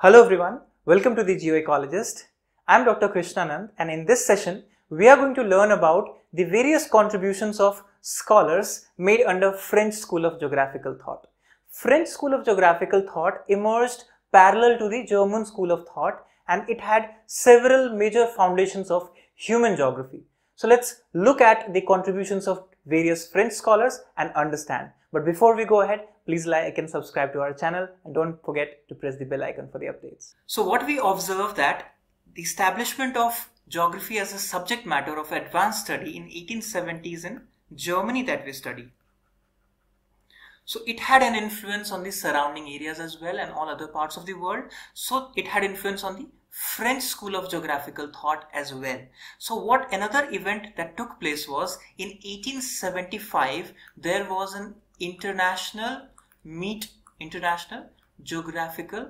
Hello everyone, welcome to the Geoecologist. I am Dr. Krishnanand and in this session we are going to learn about the various contributions of scholars made under French School of Geographical Thought. French School of Geographical Thought emerged parallel to the German School of Thought and it had several major foundations of human geography. So let's look at the contributions of various French scholars and understand. But before we go ahead, please like and subscribe to our channel and don't forget to press the bell icon for the updates. So what we observe that the establishment of geography as a subject matter of advanced study in 1870s in Germany that we study. So it had an influence on the surrounding areas as well and all other parts of the world. So it had influence on the French school of geographical thought as well. So what another event that took place was in 1875 there was an international meet international geographical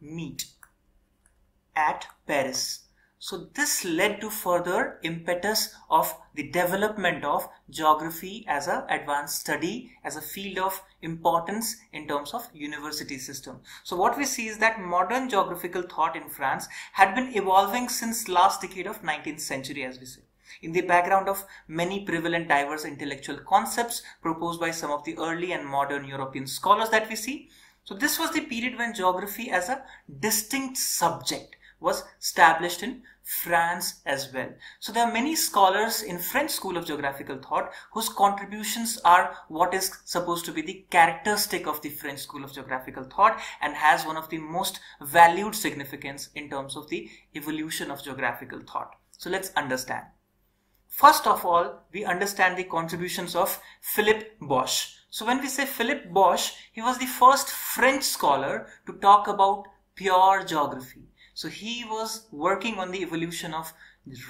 meet at Paris so this led to further impetus of the development of geography as a advanced study, as a field of importance in terms of university system. So what we see is that modern geographical thought in France had been evolving since last decade of 19th century as we say in the background of many prevalent diverse intellectual concepts proposed by some of the early and modern European scholars that we see. So this was the period when geography as a distinct subject was established in France as well. So there are many scholars in French school of geographical thought whose contributions are what is supposed to be the characteristic of the French school of geographical thought and has one of the most valued significance in terms of the evolution of geographical thought. So let's understand. First of all, we understand the contributions of Philip Buache. So when we say Philip Buache, he was the first French scholar to talk about pure geography. So he was working on the evolution of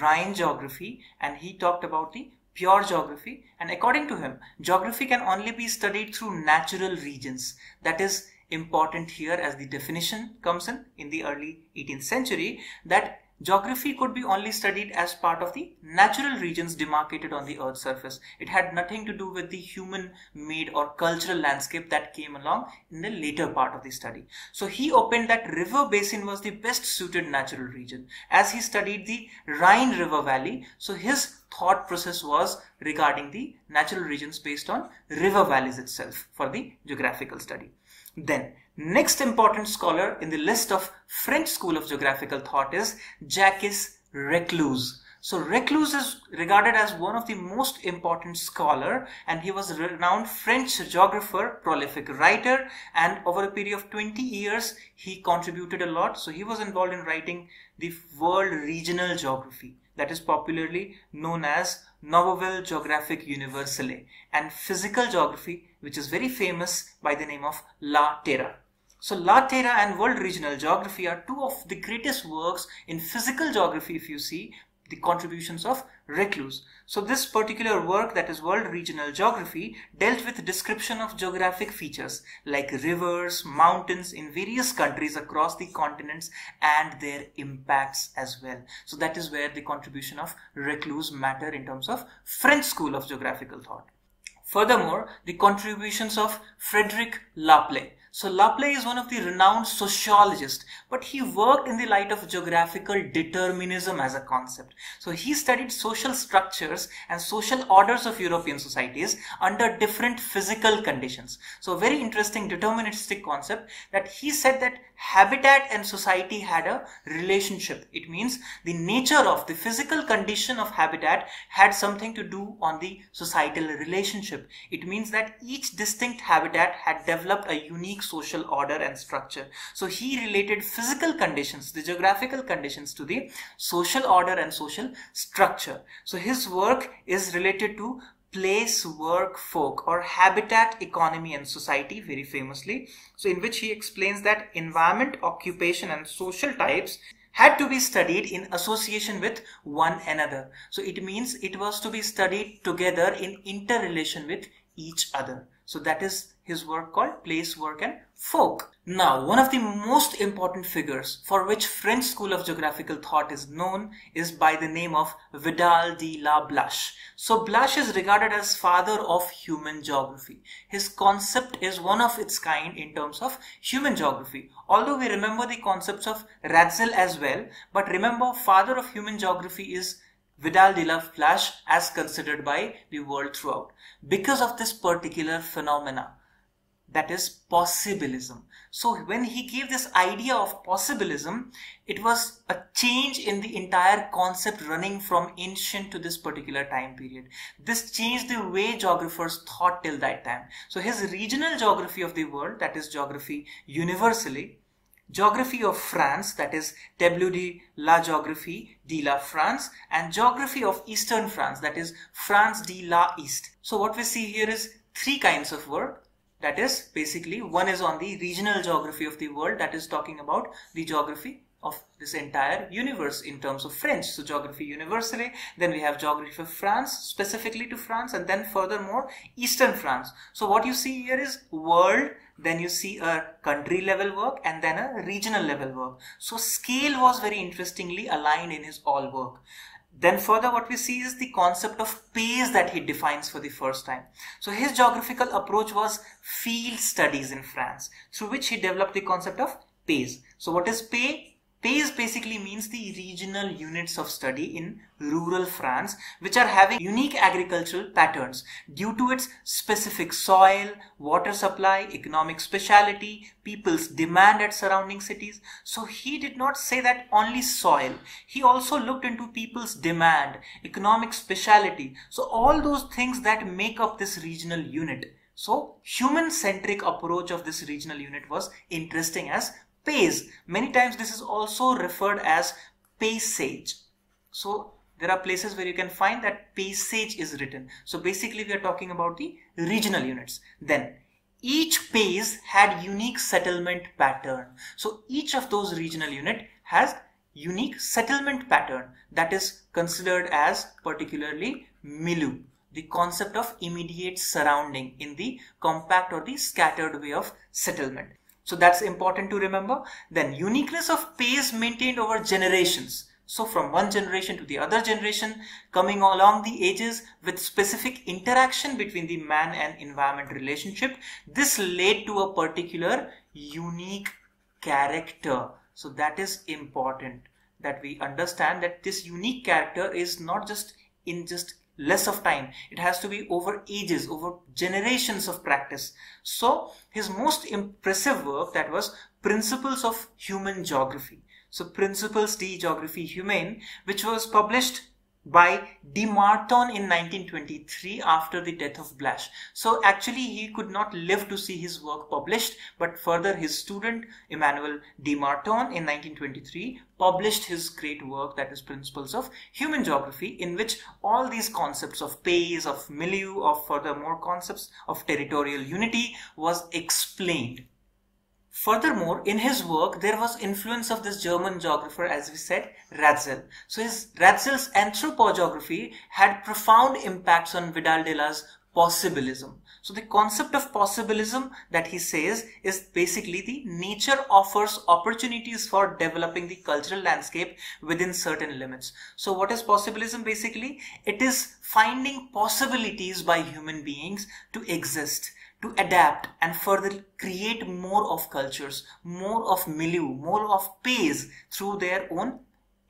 Rhine geography and he talked about the pure geography and according to him geography can only be studied through natural regions that is important here as the definition comes in in the early 18th century that Geography could be only studied as part of the natural regions demarcated on the earth's surface. It had nothing to do with the human made or cultural landscape that came along in the later part of the study. So he opened that river basin was the best suited natural region. As he studied the Rhine river valley, so his thought process was regarding the natural regions based on river valleys itself for the geographical study. Then Next important scholar in the list of French school of geographical thought is Jacques Reclus. So Reclus is regarded as one of the most important scholar and he was a renowned French geographer, prolific writer and over a period of 20 years he contributed a lot. So he was involved in writing the world regional geography that is popularly known as Nouvelle Geographique Universelle and physical geography which is very famous by the name of La Terra. So La Terra and World Regional Geography are two of the greatest works in physical geography if you see the contributions of Reclus. So this particular work that is World Regional Geography dealt with description of geographic features like rivers, mountains in various countries across the continents and their impacts as well. So that is where the contribution of Reclus matter in terms of French school of geographical thought. Furthermore, the contributions of Frederick Laplace so Laplace is one of the renowned sociologists, but he worked in the light of geographical determinism as a concept. So he studied social structures and social orders of European societies under different physical conditions. So very interesting deterministic concept that he said that habitat and society had a relationship. It means the nature of the physical condition of habitat had something to do on the societal relationship. It means that each distinct habitat had developed a unique social order and structure. So he related physical conditions, the geographical conditions to the social order and social structure. So his work is related to place work folk or habitat economy and society very famously. So in which he explains that environment occupation and social types had to be studied in association with one another. So it means it was to be studied together in interrelation with each other. So that is his work called Place, Work and Folk. Now, one of the most important figures for which French school of geographical thought is known is by the name of Vidal de la Blache. So Blache is regarded as father of human geography. His concept is one of its kind in terms of human geography. Although we remember the concepts of Ratzel as well, but remember father of human geography is Vidal de la Blache as considered by the world throughout because of this particular phenomena that is possibilism. So when he gave this idea of possibilism, it was a change in the entire concept running from ancient to this particular time period. This changed the way geographers thought till that time. So his regional geography of the world, that is geography universally, geography of France, that is Tableau de la Géographie de la France, and geography of Eastern France, that is France de la East. So what we see here is three kinds of work that is basically one is on the regional geography of the world that is talking about the geography of this entire universe in terms of French. So geography universally, then we have geography of France, specifically to France, and then furthermore, Eastern France. So what you see here is world, then you see a country level work, and then a regional level work. So scale was very interestingly aligned in his all work. Then further what we see is the concept of pays that he defines for the first time. So his geographical approach was field studies in France through which he developed the concept of pays. So what is pay? PAYS basically means the regional units of study in rural France which are having unique agricultural patterns due to its specific soil, water supply, economic speciality, people's demand at surrounding cities. So he did not say that only soil. He also looked into people's demand, economic speciality. So all those things that make up this regional unit. So human centric approach of this regional unit was interesting as pays. Many times this is also referred as paysage. So there are places where you can find that paysage is written. So basically we are talking about the regional units. Then each pays had unique settlement pattern. So each of those regional unit has unique settlement pattern that is considered as particularly milieu the concept of immediate surrounding in the compact or the scattered way of settlement. So that's important to remember. Then uniqueness of pays maintained over generations. So from one generation to the other generation, coming along the ages with specific interaction between the man and environment relationship, this led to a particular unique character. So that is important that we understand that this unique character is not just in just less of time. It has to be over ages over generations of practice. So his most impressive work that was principles of human geography. So principles de geography humaine which was published by de Martonne in 1923 after the death of Blache. So actually he could not live to see his work published but further his student Emmanuel de Martonne in 1923 published his great work that is Principles of Human Geography in which all these concepts of pays, of milieu, of furthermore concepts of territorial unity was explained. Furthermore, in his work, there was influence of this German geographer, as we said, Ratzel. So his Ratzel's anthropogeography had profound impacts on Vidal de La's possibilism. So the concept of possibilism that he says is basically the nature offers opportunities for developing the cultural landscape within certain limits. So what is possibilism basically? It is finding possibilities by human beings to exist to adapt and further create more of cultures, more of milieu, more of pays through their own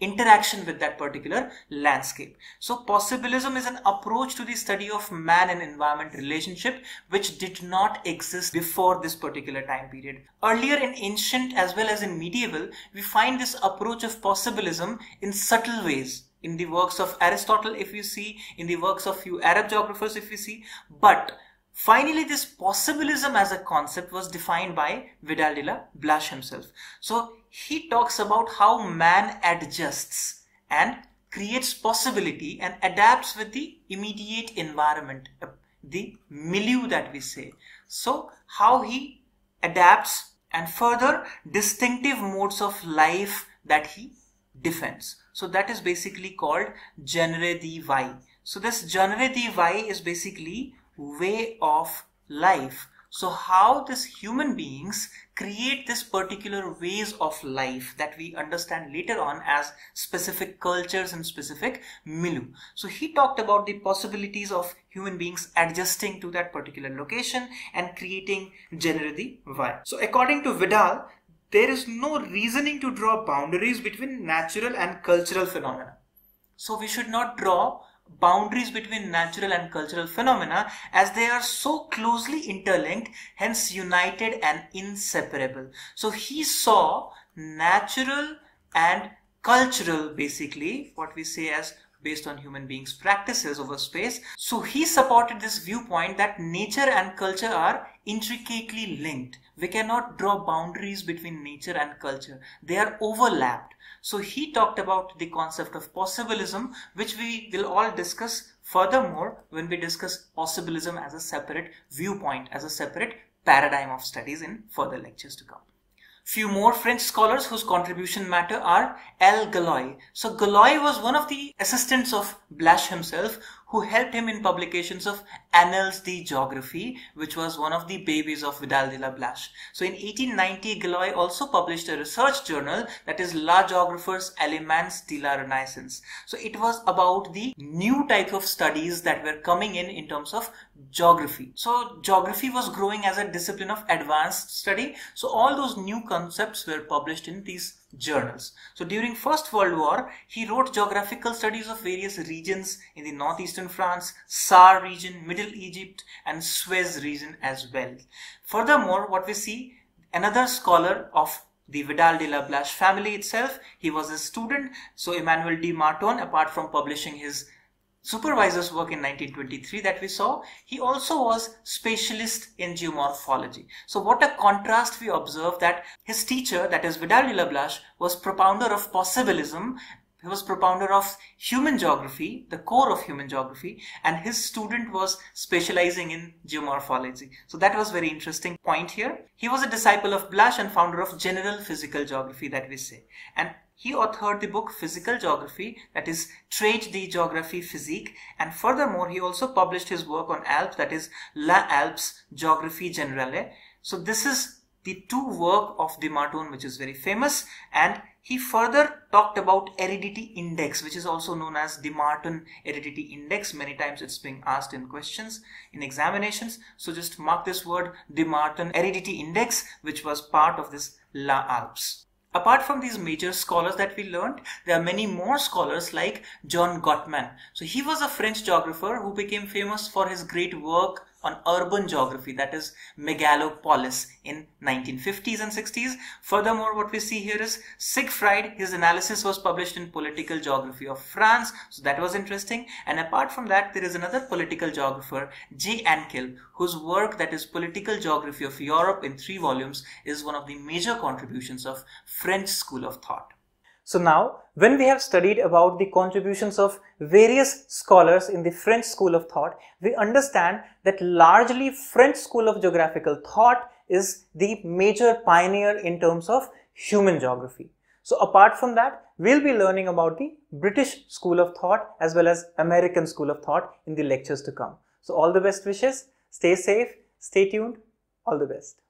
interaction with that particular landscape. So possibilism is an approach to the study of man and environment relationship which did not exist before this particular time period. Earlier in ancient as well as in medieval, we find this approach of possibilism in subtle ways in the works of Aristotle if you see, in the works of few Arab geographers if you see, but Finally, this possibilism as a concept was defined by Vidal de la Blache himself. So he talks about how man adjusts and creates possibility and adapts with the immediate environment, uh, the milieu that we say. So how he adapts and further distinctive modes of life that he defends. So that is basically called genre de vie. So this genre de vie is basically way of life. So how these human beings create this particular ways of life that we understand later on as specific cultures and specific milieu. So he talked about the possibilities of human beings adjusting to that particular location and creating genre de vie. So according to Vidal, there is no reasoning to draw boundaries between natural and cultural phenomena. So we should not draw boundaries between natural and cultural phenomena as they are so closely interlinked, hence united and inseparable. So he saw natural and cultural basically what we say as based on human beings practices over space. So he supported this viewpoint that nature and culture are intricately linked. We cannot draw boundaries between nature and culture. They are overlapped. So he talked about the concept of possibilism, which we will all discuss furthermore when we discuss possibilism as a separate viewpoint, as a separate paradigm of studies in further lectures to come. Few more French scholars whose contribution matter are L. Gallois. So Gallois was one of the assistants of Blache himself who helped him in publications of Annales de Géographie, which was one of the babies of Vidal de la Blache. So in 1890, Gallois also published a research journal that is La Géographers Éléments de la Renaissance. So it was about the new type of studies that were coming in in terms of geography. So geography was growing as a discipline of advanced study. So all those new concepts were published in these journals. So during First World War, he wrote geographical studies of various regions in the northeastern France, Saar region, Middle Egypt and Suez region as well. Furthermore, what we see, another scholar of the Vidal de la Blache family itself, he was a student. So Emmanuel de Martonne, apart from publishing his supervisor's work in 1923 that we saw, he also was specialist in geomorphology. So what a contrast we observe that his teacher, that is Vidal de la Blache, was propounder of possibilism he was propounder of human geography, the core of human geography, and his student was specializing in geomorphology. So that was very interesting point here. He was a disciple of Blache and founder of general physical geography that we say. And he authored the book Physical Geography, that is Traité de Géographie Physique, and furthermore, he also published his work on Alps, that is La Alps Geographie Generale. So this is the two work of de Martonne, which is very famous, and he further talked about aridity index, which is also known as de Martonne aridity index. Many times it's being asked in questions, in examinations. So just mark this word de Martonne aridity index, which was part of this La Alps. Apart from these major scholars that we learned, there are many more scholars like John Gottmann. So he was a French geographer who became famous for his great work on urban geography that is megalopolis in 1950s and 60s. Furthermore, what we see here is Siegfried, his analysis was published in Political Geography of France. So that was interesting. And apart from that, there is another political geographer, J. Anquetil, whose work that is Political Geography of Europe in three volumes is one of the major contributions of French school of thought. So now, when we have studied about the contributions of various scholars in the French school of thought, we understand that largely French school of geographical thought is the major pioneer in terms of human geography. So apart from that, we'll be learning about the British school of thought as well as American school of thought in the lectures to come. So all the best wishes, stay safe, stay tuned, all the best.